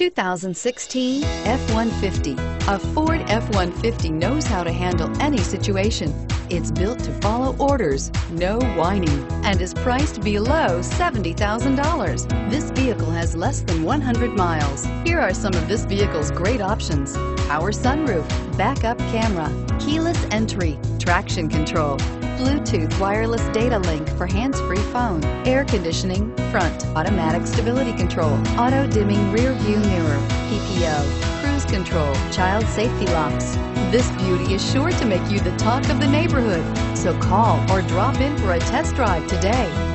2016 F-150. A Ford F-150 knows how to handle any situation. It's built to follow orders, no whining, and is priced below $70,000. This vehicle has less than 100 miles. Here are some of this vehicle's great options. Power sunroof, backup camera, keyless entry, traction control, Bluetooth wireless data link for hands-free phone, air conditioning, front, automatic stability control, auto dimming rear view mirror, PPO, cruise control, child safety locks. This beauty is sure to make you the talk of the neighborhood. So call or drop in for a test drive today.